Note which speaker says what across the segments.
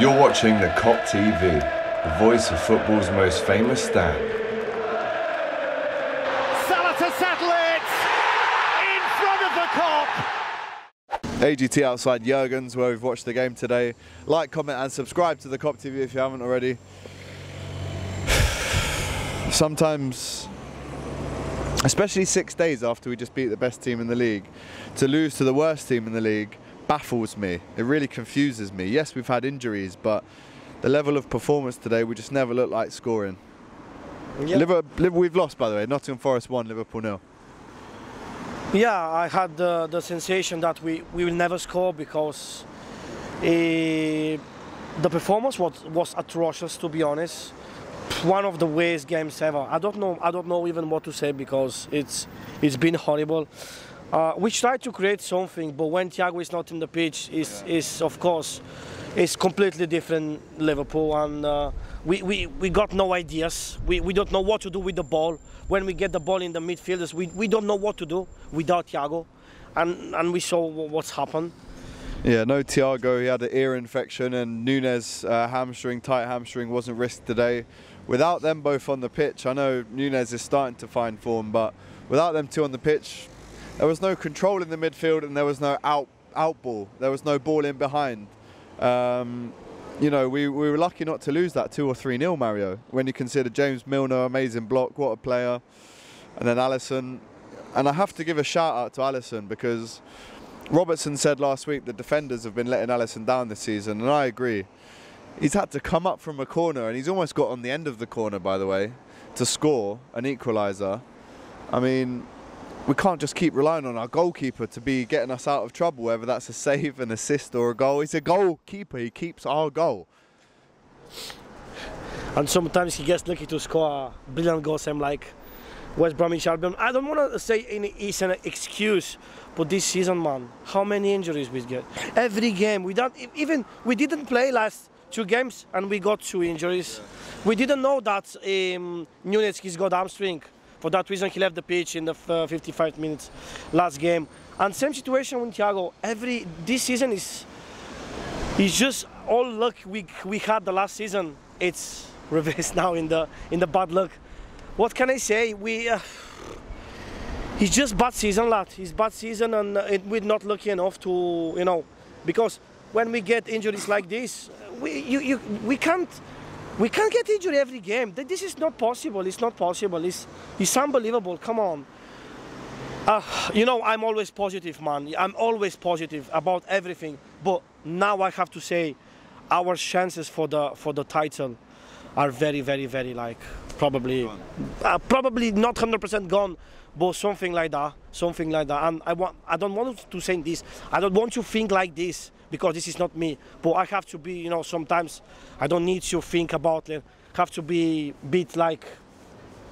Speaker 1: You're watching the Kop TV, the voice of football's most famous stand.
Speaker 2: Salah to settle it in front of the Kop.
Speaker 3: AGT outside Jurgens, where we've watched the game today. Like, comment, and subscribe to the Kop TV if you haven't already. Sometimes, especially six days after we just beat the best team in the league, to lose to the worst team in the league baffles me. It really confuses me. Yes, we've had injuries, but the level of performance today, we just never look like scoring. Liverpool, Liverpool, we've lost, by the way. Nottingham Forest 1, Liverpool nil.
Speaker 4: Yeah, I had the, the sensation that we, we will never score because eh, the performance was, was atrocious, to be honest. One of the worst games ever. I don't know. I don't know even what to say because it's it's been horrible. Uh, we tried to create something, but when Thiago is not in the pitch, is is of course, it's completely different Liverpool, and uh, we, we we got no ideas. We we don't know what to do with the ball. When we get the ball in the midfielders, we, we don't know what to do without Thiago, and and we saw what's happened.
Speaker 3: Yeah, no Thiago. He had an ear infection, and Nunez uh, hamstring, tight hamstring, wasn't risked today. Without them both on the pitch, I know Nunez is starting to find form, but without them two on the pitch, there was no control in the midfield, and there was no out out ball. There was no ball in behind. Um, you know, we, we were lucky not to lose that two or three nil, Mario. When you consider James Milner, amazing block, what a player, and then Alisson. And I have to give a shout out to Alisson because Robertson said last week the defenders have been letting Alisson down this season, and I agree. He's had to come up from a corner, and he's almost got on the end of the corner, by the way, to score an equaliser. I mean, we can't just keep relying on our goalkeeper to be getting us out of trouble, whether that's a save, an assist, or a goal. He's a goalkeeper, he keeps our goal.
Speaker 4: and sometimes he gets lucky to score brilliant goal. Same like West Bromwich Albion. I don't want to say any, it's an excuse, but this season, man, how many injuries we get? Every game, we don't even we didn't play last two games and we got two injuries. We didn't know that um, Nunez he's got hamstring. For that reason, he left the pitch in the uh, 55 minutes last game. And same situation with Thiago. Every this season is it's just all luck we we had the last season. It's reversed now in the in the bad luck. What can I say? We uh, it's just bad season, lad. It's bad season, and uh, it, we're not lucky enough to you know because when we get injuries like this, we you, you we can't. We can't get injured every game. This is not possible. It's not possible. It's, it's unbelievable. Come on. Uh, you know, I'm always positive, man. I'm always positive about everything. But now I have to say, our chances for the for the title are very, very, very like probably, uh, probably not 100% gone, but something like that, something like that. And I want, I don't want to say this. I don't want to think like this because this is not me. But I have to be, you know, sometimes I don't need to think about it. Have to be bit like,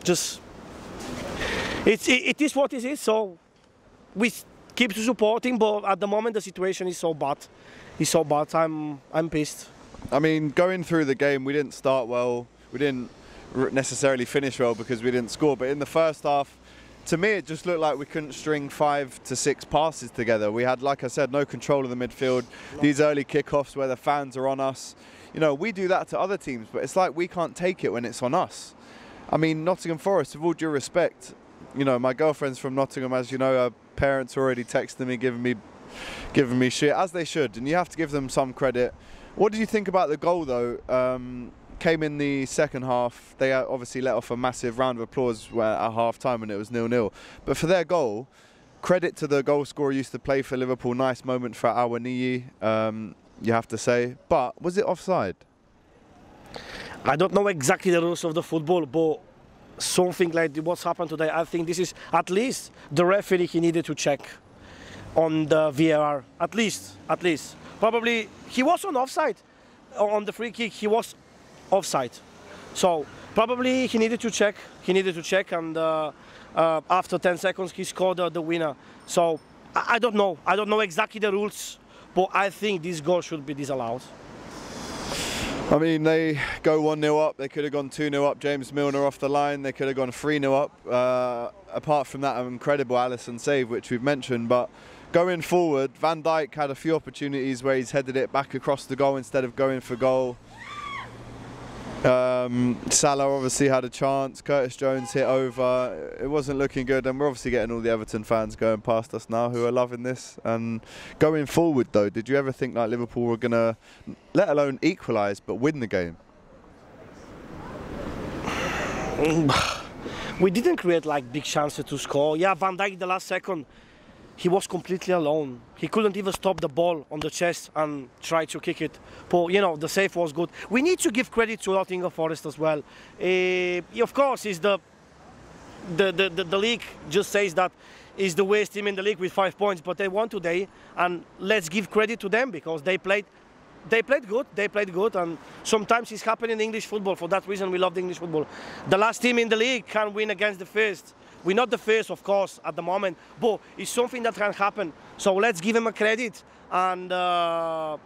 Speaker 4: just it's it, it is what it is. So we keep supporting, but at the moment the situation is so bad. It's so bad. I'm I'm pissed.
Speaker 3: I mean, going through the game, we didn't start well. We didn't necessarily finish well because we didn't score. But in the first half, to me, it just looked like we couldn't string five to six passes together. We had, like I said, no control of the midfield. These early kickoffs where the fans are on us. You know, we do that to other teams, but it's like we can't take it when it's on us. I mean, Nottingham Forest, with all due respect, you know, my girlfriend's from Nottingham, as you know, her parents already texting me, giving me, giving me shit, as they should, and you have to give them some credit. What did you think about the goal, though? Um, came in the second half. They uh, obviously let off a massive round of applause at half time when it was nil nil. But for their goal, credit to the goal scorer used to play for Liverpool. Nice moment for Awoniyi, um, you have to say. But was it offside?
Speaker 4: I don't know exactly the rules of the football, but something like what's happened today, I think this is at least the referee he needed to check on the VAR. At least, at least. Probably he was on offside on the free kick. He was offside, so probably he needed to check. He needed to check, and uh, uh, after 10 seconds he scored uh, the winner. So I, I don't know. I don't know exactly the rules, but I think this goal should be disallowed.
Speaker 3: I mean, they go 1 0 up, they could have gone 2 0 up. James Milner off the line, they could have gone 3 0 up. Uh, apart from that, incredible Alisson save, which we've mentioned. But going forward, Van Dijk had a few opportunities where he's headed it back across the goal instead of going for goal. Um, Salah obviously had a chance. Curtis Jones hit over. It wasn't looking good, and we're obviously getting all the Everton fans going past us now who are loving this. And going forward, though, did you ever think like Liverpool were gonna, let alone equalise, but win the game?
Speaker 4: we didn't create like big chances to score. Yeah, Van Dijk the last second, he was completely alone. He couldn't even stop the ball on the chest and try to kick it. But you know, the save was good. We need to give credit to Nottingham Forest as well. Uh, of course, is the the, the, the, the league just says that is the worst team in the league with five points, but they won today, and let's give credit to them because they played they played good. They played good, and sometimes it's happening in English football. For that reason, we love the English football. The last team in the league can win against the first. We're not the first, of course, at the moment, but it's something that can happen. So let's give them a credit and uh,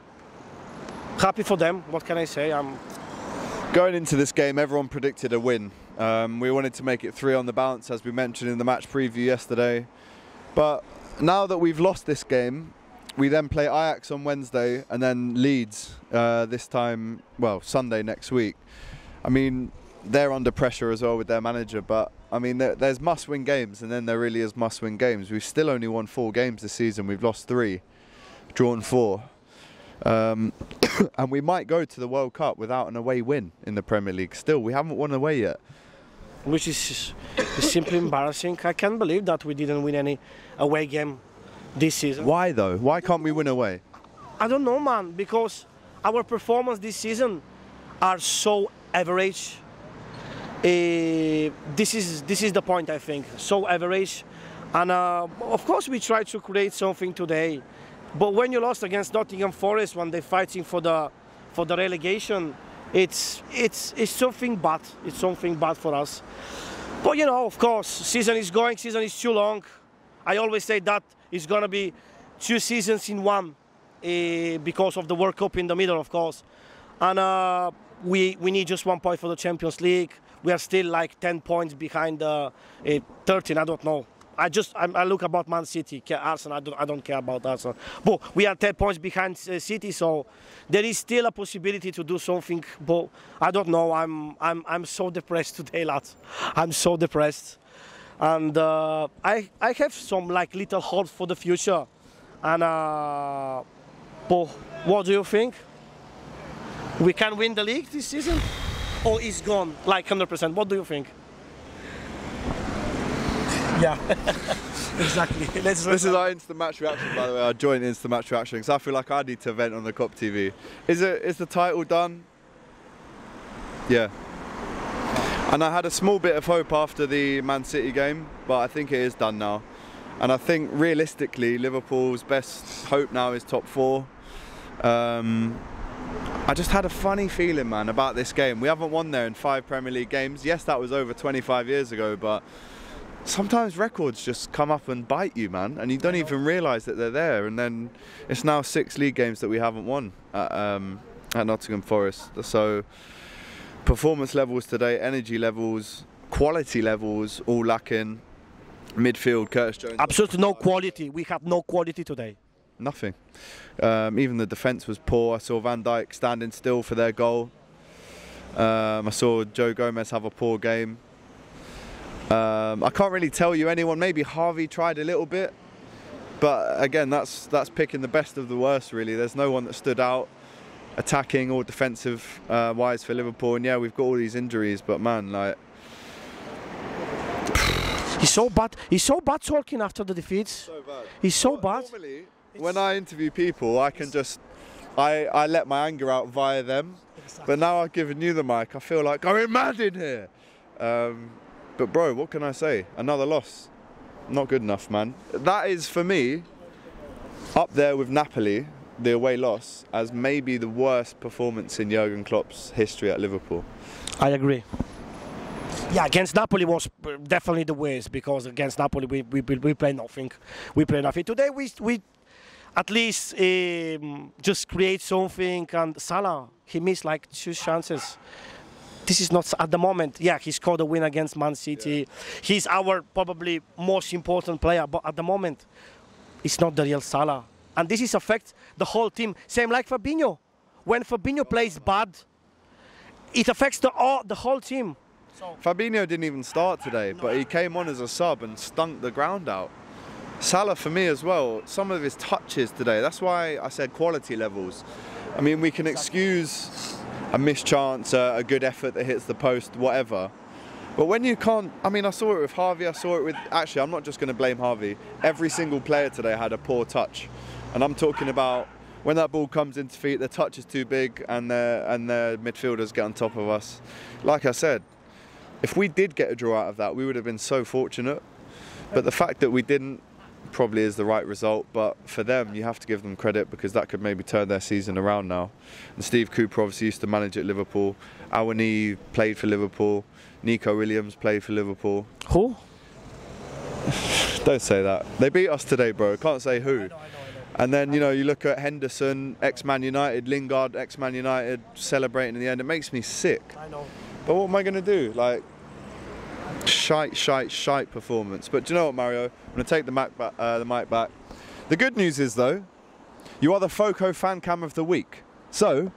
Speaker 4: happy for them. What can I say? I'm
Speaker 3: Going into this game, everyone predicted a win. Um, we wanted to make it three on the bounce, as we mentioned in the match preview yesterday. But now that we've lost this game, we then play Ajax on Wednesday and then Leeds uh, this time, well, Sunday next week. I mean, they're under pressure as well with their manager, but I mean, there, there's must win games and then there really is must win games. We've still only won four games this season, we've lost three, drawn four. Um, and we might go to the World Cup without an away win in the Premier League. Still, we haven't won away yet.
Speaker 4: which is, is simply embarrassing. I can't believe that we didn't win any away game this season.
Speaker 3: Why though? Why can't we win away?
Speaker 4: I don't know, man, because our performance this season are so average. Eh, this is this is the point I think. So average, and uh, of course we try to create something today, but when you lost against Nottingham Forest when they're fighting for the for the relegation, it's it's it's something bad. It's something bad for us. But you know, of course, season is going. Season is too long. I always say that it's gonna be two seasons in one eh, because of the World Cup in the middle, of course. And uh, we we need just one point for the Champions League. We are still like 10 points behind uh, 13. I don't know. I just I, I look about Man City, Arsenal. I don't I don't care about Arsenal. But we are 10 points behind uh, City, so there is still a possibility to do something. But I don't know. I'm I'm I'm so depressed today, lads. I'm so depressed and uh, I I have some like little hope for the future. And uh, but what do you think? We can win the league this season, or is gone like 100%? What do you think? Yeah, exactly. Let's
Speaker 3: This is our instant match reaction, by the way. Our joint instant match reaction, because I feel like I need to vent on the Kop TV. Is it? Is the title done? Yeah. And I had a small bit of hope after the Man City game, but I think it is done now. And I think realistically, Liverpool's best hope now is top four. Um, I just had a funny feeling, man, about this game. We haven't won there in five Premier League games. Yes, that was over 25 years ago, but sometimes records just come up and bite you, man, and you don't even realise that they're there. And then it's now six league games that we haven't won at, um, at Nottingham Forest. So performance levels today, energy levels, quality levels, all lacking. Midfield, Curtis Jones.
Speaker 4: absolutely no quality. We have no quality today.
Speaker 3: Nothing. Um, even the defence was poor. I saw Van Dijk standing still for their goal. Um, I saw Joe Gomez have a poor game. Um, I can't really tell you anyone. Maybe Harvey tried a little bit, but again, that's that's picking the best of the worst. Really, there's no one that stood out, attacking or defensive uh, wise for Liverpool. And yeah, we've got all these injuries, but man, like
Speaker 4: He's so bad. He's so bad talking after the defeats.
Speaker 3: so.
Speaker 4: He's so bad.
Speaker 3: Normally, when I interview people, I can just I, I let my anger out via them. But now I've given you the mic, I feel like going mad in here. Um, but bro, what can I say? Another loss. Not good enough, man. That is for me up there with Napoli, the away loss, as maybe the worst performance in Jurgen Klopp's history at Liverpool.
Speaker 4: I agree. Yeah, against Napoli was definitely the worst because against Napoli we we, we, we play nothing. We play nothing. Today we we at least um, just create something. And Salah he missed like two chances. This is not at the moment. Yeah, he scored a win against Man City. He's our probably most important player, but at the moment it's not the real Salah. And this is affects the whole team. Same like Fabinho. When Fabinho plays bad, it affects the all, the whole team.
Speaker 3: Fabinho didn't even start today, but he came on as a sub and stunk the ground out. Salah for me as well, some of his touches today, that's why I said quality levels. I mean, we can excuse a missed chance, a, good effort that hits the post, whatever. But when you can't, I mean, I saw it with Harvey, I saw it with, actually, I'm not just going to blame Harvey. Every single player today had a poor touch. And I'm talking about when that ball comes into feet, the touch is too big and the, and their midfielders get on top of us. Like I said, if we did get a draw out of that, we would have been so fortunate. But the fact that we didn't probably is the right result. But for them, you have to give them credit because that could maybe turn their season around now. And Steve Cooper obviously used to manage at Liverpool. Awani played for Liverpool. Neco Williams played for Liverpool.
Speaker 4: Who?
Speaker 3: Don't say that. They beat us today, bro. Can't say who. And then you know you look at Henderson, ex-Man United, Lingard, ex-Man United, celebrating in the end. It makes me sick.
Speaker 4: I know.
Speaker 3: But what am I going to do? Like, shite, shite, shite performance. But do you know what, Mario? I'm going to take the mic back. Uh, the mic back. The good news is though, you are the Foco fan cam of the week. So.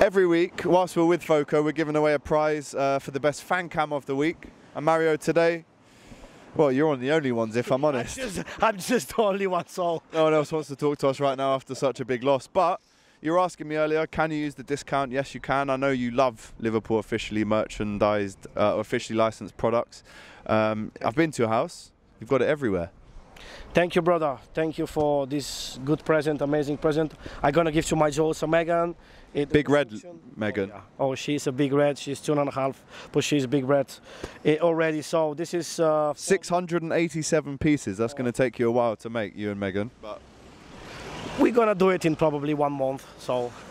Speaker 3: Every week, whilst we're with Foco, we're giving away a prize uh, for the best fan cam of the week. And Mario, today, well, you're one of the only ones, if I'm honest.
Speaker 4: Just, I'm just the only one, so.
Speaker 3: No one else wants to talk to us right now after such a big loss. But you were asking me earlier, can you use the discount? Yes, you can. I know you love Liverpool officially merchandised, uh, officially licensed products. Um, I've been to your house. You've got it everywhere.
Speaker 4: Thank you, brother. Thank you for this good present, amazing present. I'm gonna give to my daughter Megan. It-
Speaker 3: Big red, Megan.
Speaker 4: Oh, yeah. Oh, she's a big red. She's two and a half, but she's a big red eh, already. So this is uh,
Speaker 3: 687 pieces. That's going to take you a while to make, you and Megan.
Speaker 4: We're gonna do it in probably one month. So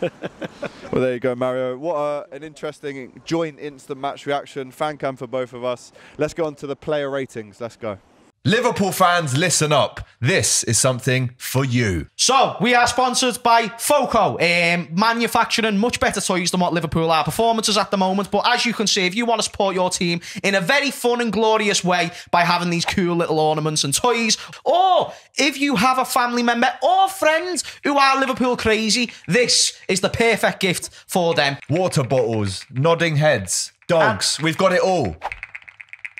Speaker 3: Well, there you go, Mario. What a, an interesting joint instant match reaction. Fan cam for both of us. Let's go on to the player ratings. Let's go.
Speaker 1: Liverpool fans, listen up. This is something for you.
Speaker 5: So, we are sponsored by Foco, um, manufacturing much better toys than what Liverpool are performances at the moment. But as you can see, if you want to support your team in a very fun and glorious way by having these cool little ornaments and toys, or if you have a family member or friends who are Liverpool crazy, this is the perfect gift for them.
Speaker 1: Water bottles, nodding heads, dogs. We've got it all.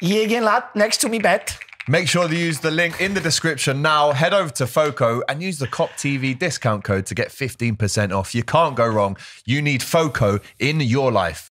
Speaker 5: Yeah, again, lad, next to me bed.
Speaker 1: Make sure to use the link in the description now. Head over to Foco and use the Kop TV discount code to get 15% off. You can't go wrong. You need Foco in your life.